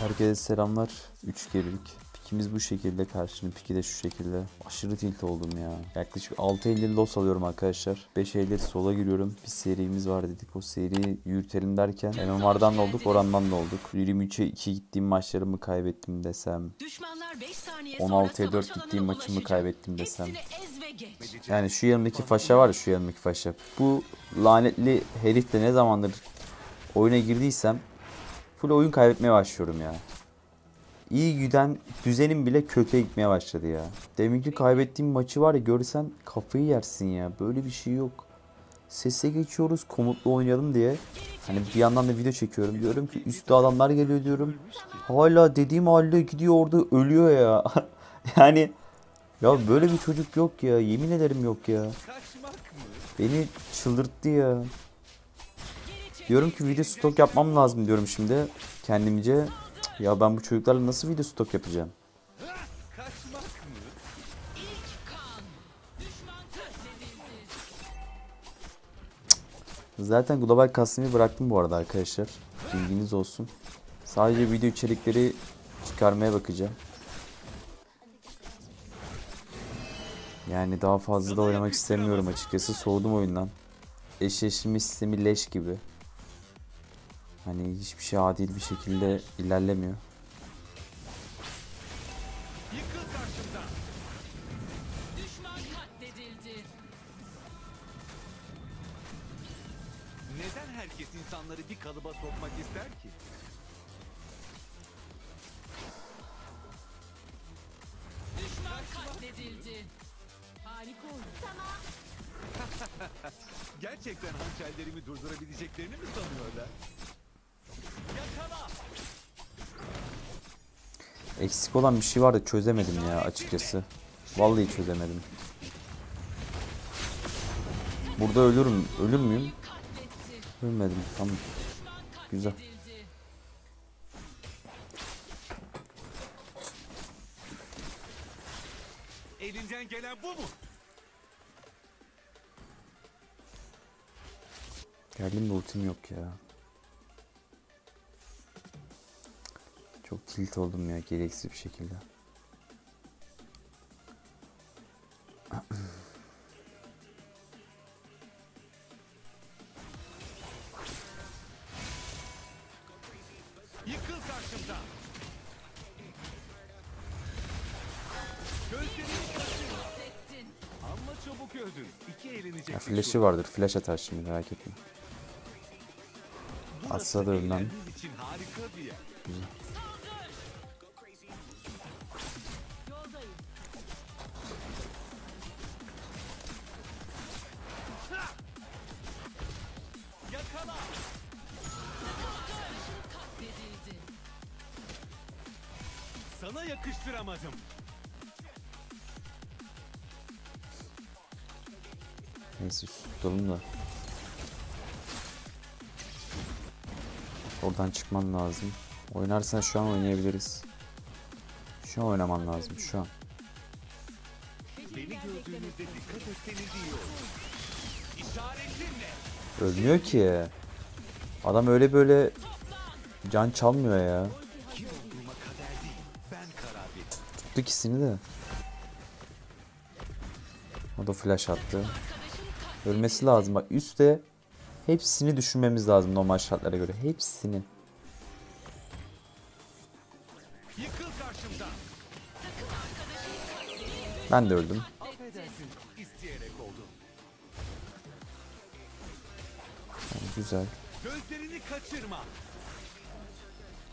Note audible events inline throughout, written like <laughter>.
Herkese selamlar. 3 gerilik. Pikimiz bu şekilde. Karşının piki de şu şekilde. Aşırı tilt oldum ya. Yaklaşık 6 Eylül los alıyorum arkadaşlar. 5 Eylül sola giriyorum. Bir serimiz var dedik. O seriyi yürütelim derken MMR'dan da olduk, orandan da olduk. 23'e 2 gittiğim maçlarımı kaybettim desem. Düşmanlar 5 saniye 16'ya sonra 4 savaş gittiğim maçımı kaybettim desem. Yani şu yanımdaki faşa var ya şu yanımdaki faşa. Bu lanetli herifle ne zamandır oyuna girdiysem full oyun kaybetmeye başlıyorum ya. İyi giden düzenim bile kötüye gitmeye başladı ya. Deminki kaybettiğim maçı var ya görsen kafayı yersin ya. Böyle bir şey yok. Sese geçiyoruz komutlu oynayalım diye. Hani bir yandan da video çekiyorum. Diyorum ki üstte adamlar geliyor diyorum. Hala dediğim halde gidiyor orada ölüyor ya. <laughs> yani ya böyle bir çocuk yok ya. Yemin ederim yok ya. Beni çıldırttı ya. Diyorum ki video stok yapmam lazım diyorum şimdi kendimce. Ya ben bu çocuklarla nasıl video stok yapacağım? Zaten global kasmayı bıraktım bu arada arkadaşlar. Bilginiz olsun. Sadece video içerikleri çıkarmaya bakacağım. Yani daha fazla da oynamak istemiyorum açıkçası. Soğudum oyundan. Eşleştirme sistemi leş gibi. Hani hiçbir şey adil bir şekilde ilerlemiyor. Neden herkes insanları bir kalıba sokmak ister ki? Düşman katledildi. Harika oyun. <laughs> Gerçekten hançerlerimi durdurabileceklerini mi sanıyorlar? Eksik olan bir şey var da çözemedim ya açıkçası. Vallahi çözemedim. Burada ölürüm. Ölür müyüm? Ölmedim. Tamam. Güzel. Elinden gelen bu mu? Geldim de ultim yok ya. Çok tilt oldum ya gereksiz bir şekilde. Yıkıl karşımda! Ya şey. vardır. Flash atar şimdi merak etme. Atsa da ölmem. eğlendiğin Oradan çıkman lazım. Oynarsan şu an oynayabiliriz. Şu an oynaman lazım şu an. Ölmüyor ki. Adam öyle böyle can çalmıyor ya. Tuttu ikisini de. O da flash attı. Ölmesi lazım. Bak üstte hepsini düşünmemiz lazım normal şartlara göre. Hepsini. Ben de öldüm. Yani güzel. Gözlerini kaçırma.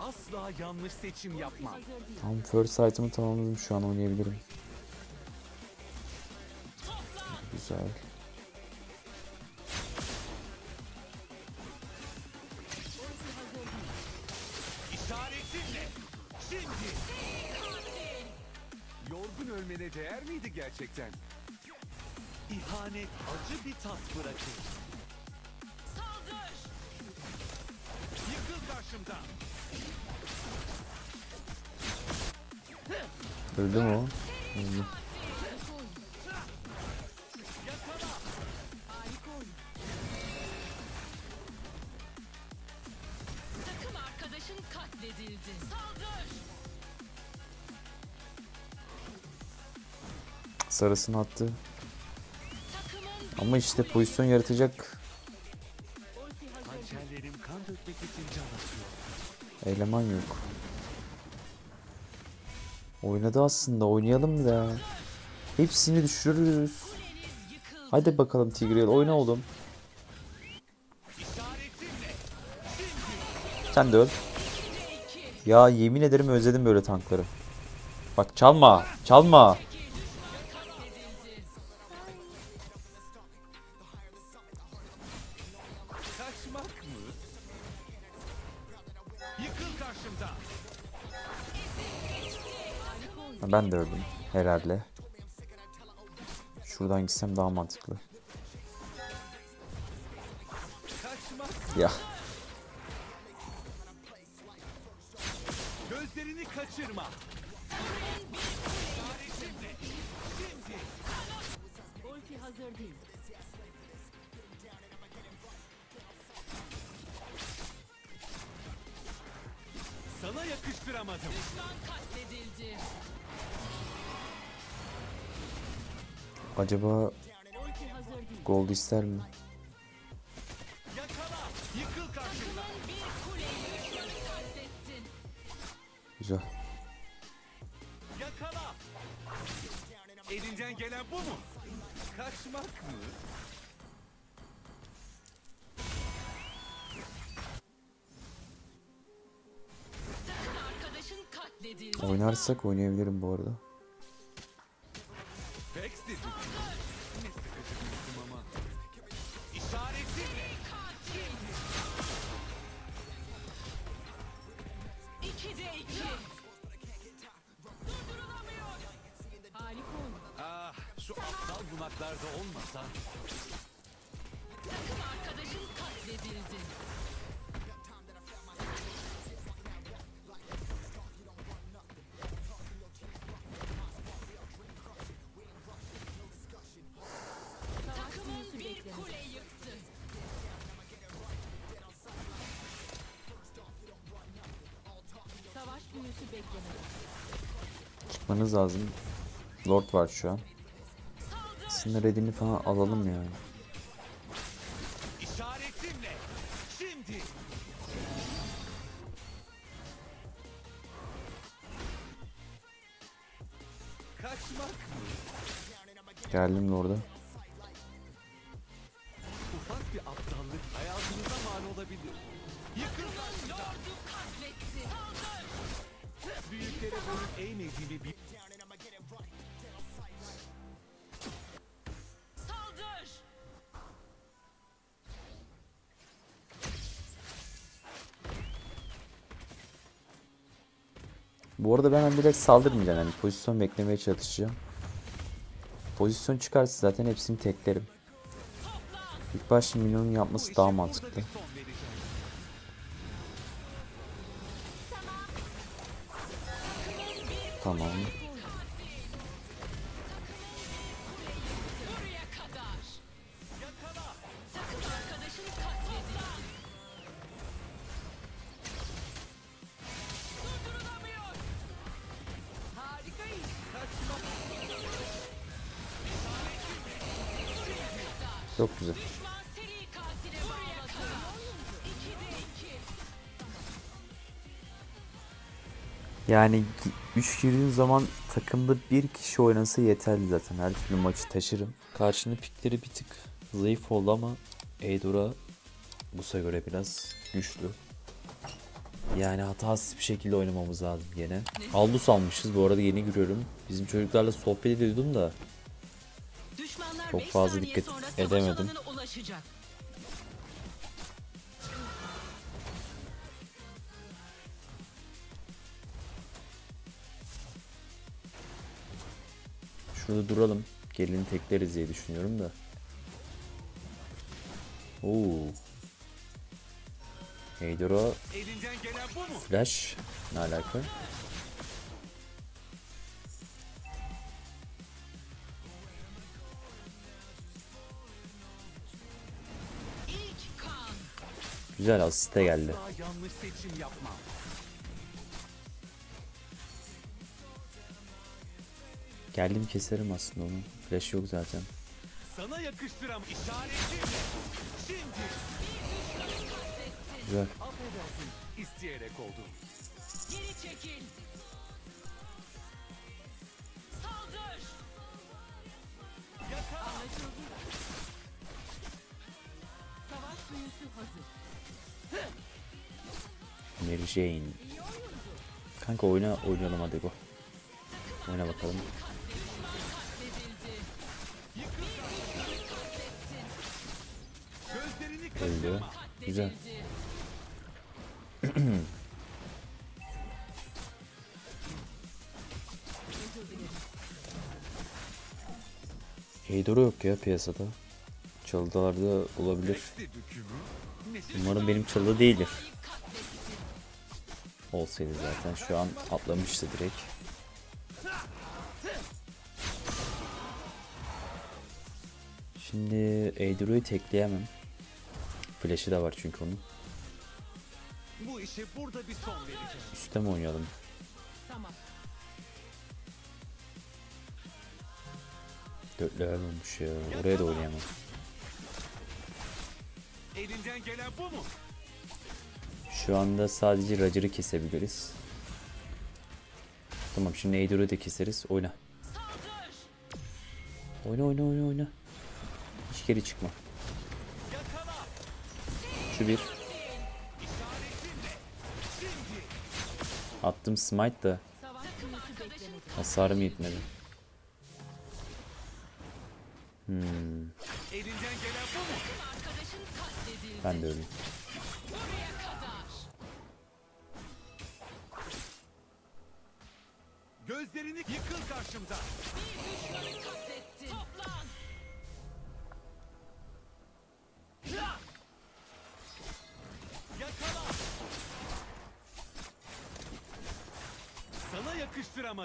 Asla yanlış seçim yapma. Tamam first item'ı tamamladım şu an oynayabilirim. Güzel. Değer miydi gerçekten? İhanet acı bir tat bırakır. Saldır. Yıkıl karşımdan. Öldü mü o? Öldü. Takım arkadaşın katledildi. Saldır. Sarısını attı. Ama işte pozisyon yaratacak eleman yok. Oynadı aslında. Oynayalım da. Hepsini düşürürüz. Hadi bakalım Tigreal oyna oğlum. Sen de öl. Ya yemin ederim özledim böyle tankları. Bak çalma. Çalma. Ben de öldüm. Herhalde. Şuradan gitsem daha mantıklı. Ya. Gözlerini kaçırma. Ulti hazır değil. Yakıştıramadım. Düşman katledildi. Acaba gold ister mi? Yakala. Yıkıl. Güzel. Yakala. Elinden gelen bu mu? Kaçmak mı? Oynarsak oynayabilirim bu arada. Çıkmanız lazım. Lord var şu an. Sınır edini falan alalım yani. Kaçmak mı? Geldim Lord'a. Saldır. Bu arada ben hani direkt saldırmayacağım. Yani pozisyon beklemeye çalışacağım. Pozisyon çıkarsa zaten hepsini teklerim. İlk başta minyonun Bu yapması daha mantıklı. Kaçmak. Çok güzel. Yani 3 girdiğim zaman takımda bir kişi oynasa yeterli zaten. Her türlü maçı taşırım. Karşının pikleri bir tık zayıf oldu ama Eidora Bus'a göre biraz güçlü. Yani hatasız bir şekilde oynamamız lazım gene. Aldus almışız bu arada yeni görüyorum. Bizim çocuklarla sohbet ediyordum da Düşmanlar Çok fazla dikkat edemedim. Şurada duralım. Gelin tekleriz diye düşünüyorum da. Oo. Heydro? Flash ne alaka? Güzel asiste geldi. Geldim keserim aslında onu. Flash yok zaten. Sana yakıştıram işaretimle. Şimdi Güzel. affedersin isteyerek oldu. Geri çekil. Saldır. Yakala. Savaş büyüsü hazır. Mary Jane. Kanka oyna oynayalım hadi bu. Oyna bakalım. Öldü. Güzel. Heydoro yok ya piyasada. Çalıdalarda olabilir. Umarım benim çalı değildir. Olsaydı zaten şu an atlamıştı direkt. Şimdi Eidoro'yu tekleyemem. Flash'ı da var çünkü onun. Bu işe burada bir son vereceğim. Üste mi oynayalım? Tamam. Dört level olmuş ya. Oraya da oynayamam. Elinden gelen bu mu? Şu anda sadece Roger'ı kesebiliriz. Tamam şimdi Eidoro'yu da keseriz. Oyna. Oyna oyna oyna oyna. Hiç geri çıkma. Şu bir. Attım smite da hasarım yetmedi. Hmm, ben de öyle.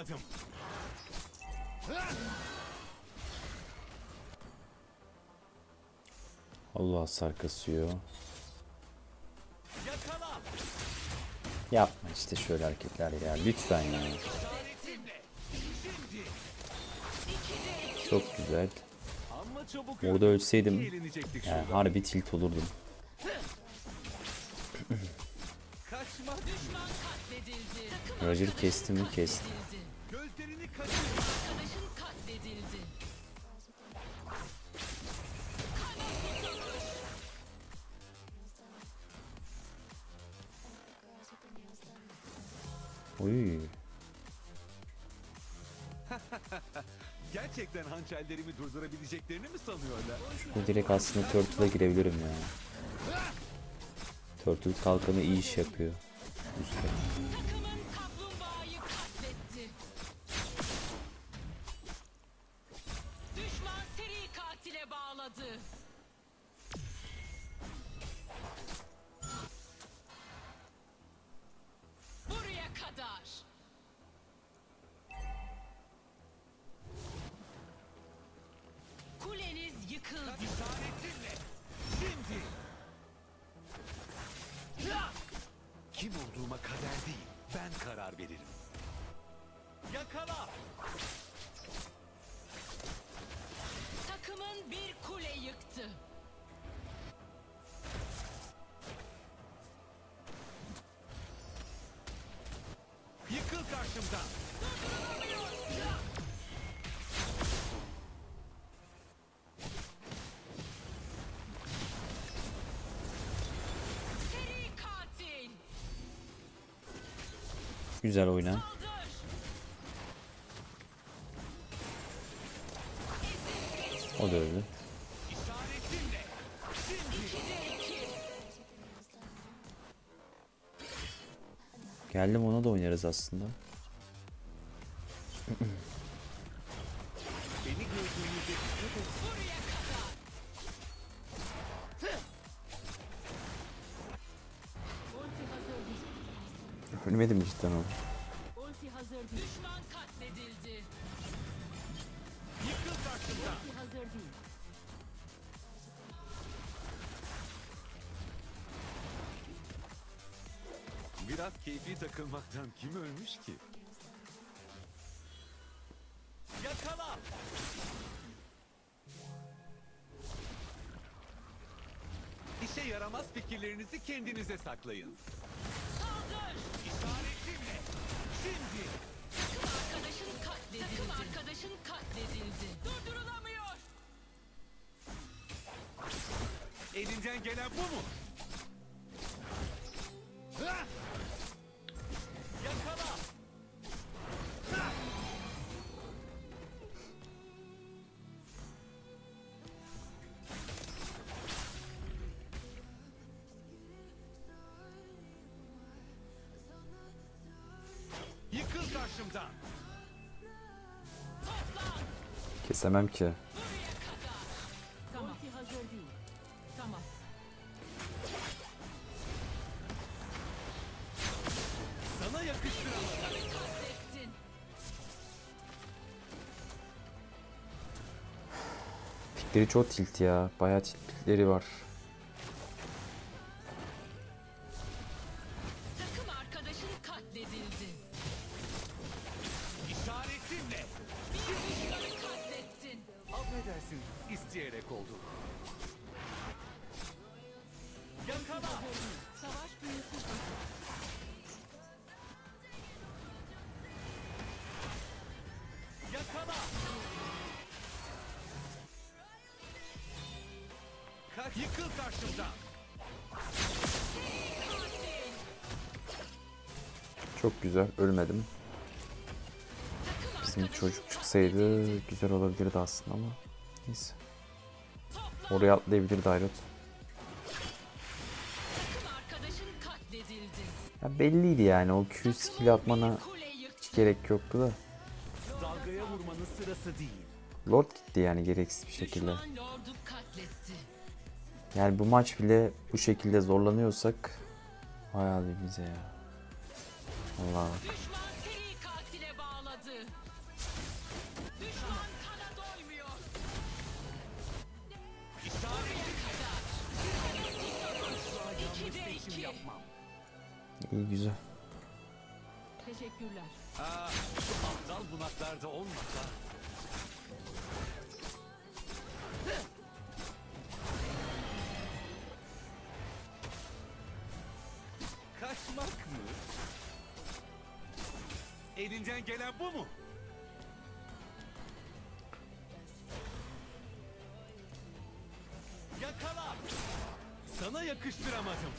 Yakıştıramadım. Allah hasar kasıyor. Yapma işte şöyle hareketler ya. Lütfen ya. Çok güzel. Orada ölseydim yani harbi tilt olurdum. Roger kesti mi? Kesti. katledildi. Gözlerini kaçır. Arkadaşın katledildi. Oy. Gerçekten hançerlerimi durdurabileceklerini mi sanıyorlar? Bu direkt aslında Turtle'a girebilirim ya. Turtle kalkanı iyi iş yapıyor. Üstte. Düşman seri katile bağladı. Buraya kadar. Kuleniz yıkıldı. İşaretimle. Kader değil, ben karar veririm. Yakala. Takımın bir kule yıktı. Güzel oyna. O da öldü. Geldim ona da oynarız aslında. Kadar. Ulti mi cidden o? Ulti hazır değil. Düşman katledildi. Yıkıl karşımdan. Ulti hazır değil. Biraz keyfi takılmaktan kim ölmüş ki? Yakala! İşe yaramaz fikirlerinizi kendinize saklayın. Elinden gelen bu mu? Yakala! Yıkıl karşımdan. Kesemem ki. Pikleri çok tilt ya. Bayağı tiltleri var. Yıkıl karşımdan. Çok güzel. Ölmedim. Bizim çocuk çıksaydı güzel olabilirdi aslında ama. Neyse. Oraya atlayabilirdi Ayrot. Ya belliydi yani o Q skill atmana hiç gerek yoktu da. Lord gitti yani gereksiz bir şekilde. Yani bu maç bile bu şekilde zorlanıyorsak hayal bize ya. Allah. Yapmam. İyi güzel. Teşekkürler. Aa, şu aptal bunaklarda olmasa. Elinden gelen bu mu? Yakala! Sana yakıştıramadım.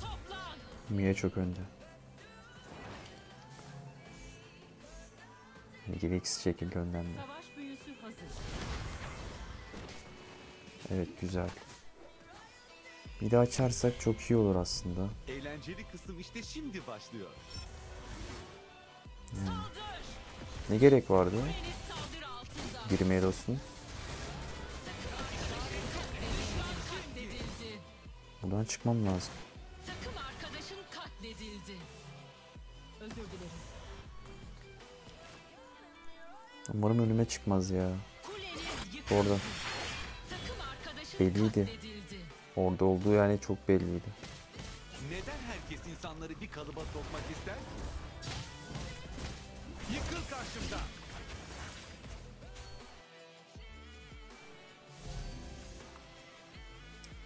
Toplan. Mia çok önde. Gereksiz şekilde hazır. Evet güzel. Bir de açarsak çok iyi olur aslında. Eğlenceli kısım işte şimdi başlıyor. Saldır. Ne gerek vardı? Girmeye dostum. Buradan çıkmam lazım. Takım arkadaşın katledildi. Özür dilerim. Umarım önüme çıkmaz ya. Orada. Takım arkadaşın Belliydi. Orada olduğu yani çok belliydi. Neden herkes insanları bir kalıba sokmak ister ki? Yıkıl karşımda.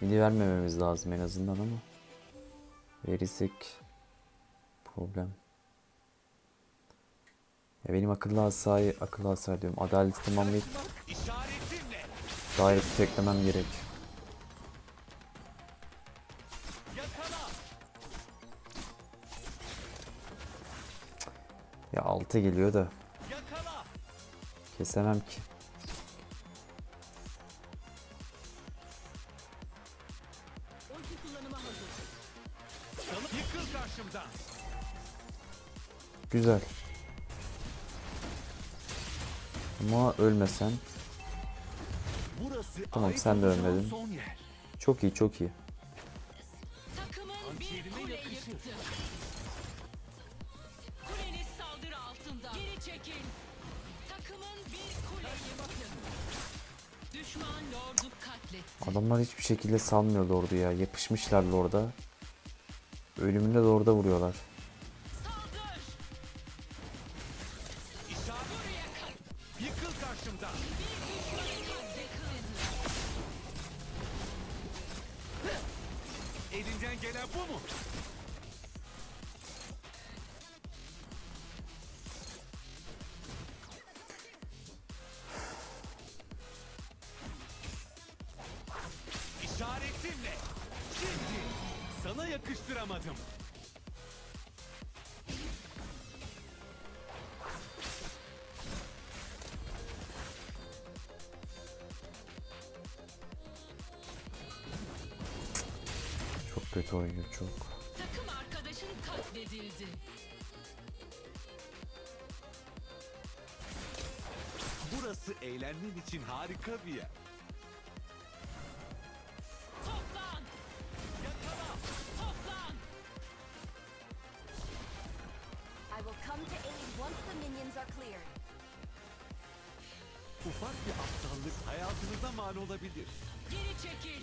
Midi vermememiz lazım en azından ama. Verirsek problem. Ya benim akıllı hasayı, akıllı hasar diyorum. Adaleti tamamlayıp daireti teklemem gerek. Ya 6 geliyor da Yakala. kesemem ki. Güzel. Ama ölmesen. Burası Tamam, sen de ölmedin. Çok iyi çok iyi. Adamlar hiçbir şekilde salmıyor Lord'u ya. Yapışmışlar Lord'a. Ölümünde Lord'a vuruyorlar. Yakıştıramadım. Çok kötü oynuyor çok. Takım arkadaşın katledildi. Burası eğlenmen için harika bir yer. Mal olabilir. Geri çekil.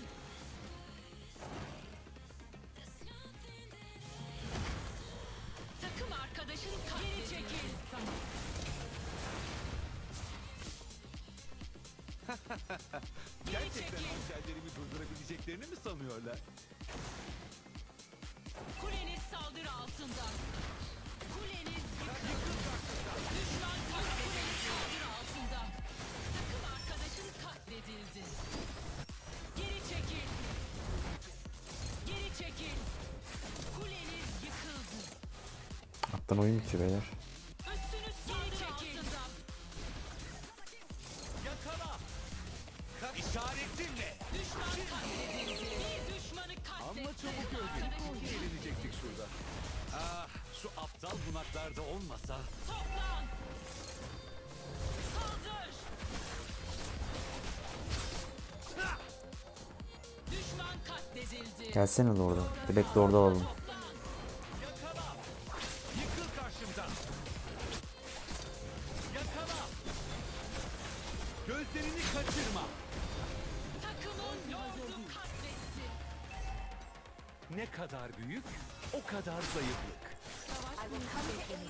Katledildi. Bir düşmanı katletti. Amma çabuk öldük. Eğlenecektik şurada. Ah, şu aptal bunaklarda olmasa. Toplan. Saldır. Ah! Düşman katledildi. Gelsene Lord'a. Direkt Lord'u alalım. Toplan. Yakala. Ne kadar büyük, o kadar zayıflık.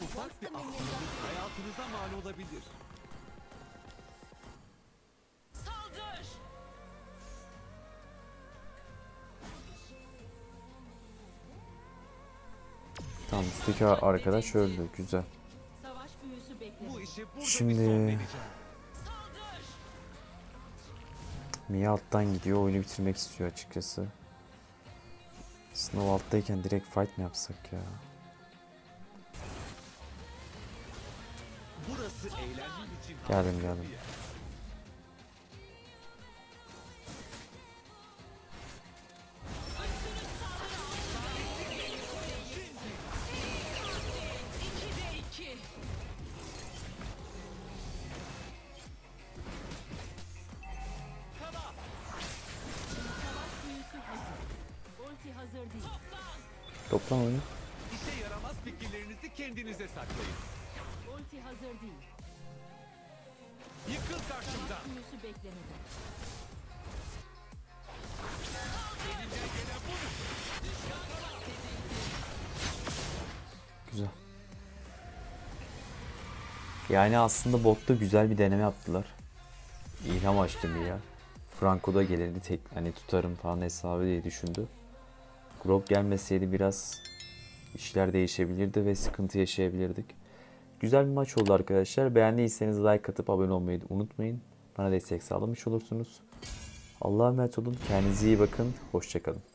Ufak bir aptallık hayatınıza mal olabilir. Saldır. Tamam üstteki arkadaş öldü. Güzel. Savaş büyüsü bekle. Bu işe burada Şimdi-. Mia alttan gidiyor. Oyunu bitirmek istiyor açıkçası. Snow alttayken direkt fight mi yapsak ya? Burası eğlenmen için Geldim, geldim. Hazır değil. Toplan. Toplan oyunu. İşe yaramaz fikirlerinizi kendinize saklayın. Ulti hazır değil. Yıkıl karşımda. Savaş büyüsü beklemede. Elinden gelen bu mu? Güzel. Yani aslında botta güzel bir deneme yaptılar. İlham açtı Mia. Franco da gelirdi tek hani tutarım falan hesabı diye düşündü. Grok gelmeseydi biraz işler değişebilirdi ve sıkıntı yaşayabilirdik. Güzel bir maç oldu arkadaşlar. Beğendiyseniz like atıp abone olmayı unutmayın. Bana destek sağlamış olursunuz. Allah'a emanet olun. Kendinize iyi bakın. Hoşçakalın.